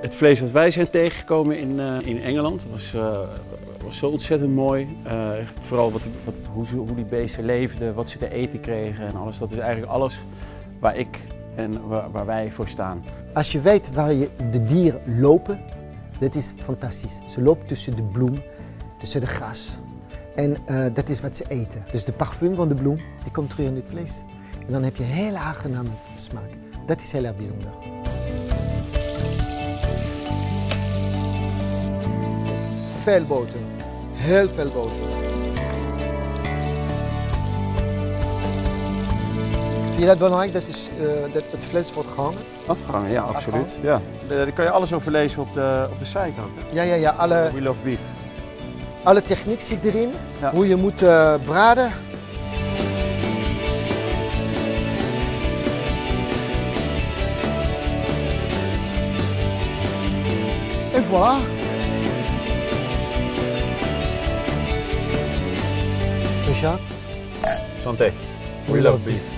Het vlees wat wij zijn tegengekomen in, uh, in Engeland was, uh, was zo ontzettend mooi. Uh, vooral wat, wat, hoe, hoe die beesten leefden, wat ze te eten kregen en alles. Dat is eigenlijk alles waar ik en waar, waar wij voor staan. Als je weet waar je de dieren lopen, dat is fantastisch. Ze lopen tussen de bloem, tussen de gras. En dat is wat ze eten. Dus de parfum van de bloem, die komt terug in het vlees. En dan heb je een hele aangename smaak. Dat is heel erg bijzonder. veel boter. Heel veel boter. Vind je dat belangrijk dat, is, uh, dat het vlees wordt gehangen? Afgehangen, ja, absoluut. Ja. Daar kan je alles over lezen op de, op de site ook. Ja, ja, ja. Alle, We love beef. Alle techniek zit erin. Ja. Hoe je moet uh, braden. En voilà. Santé. We love beef.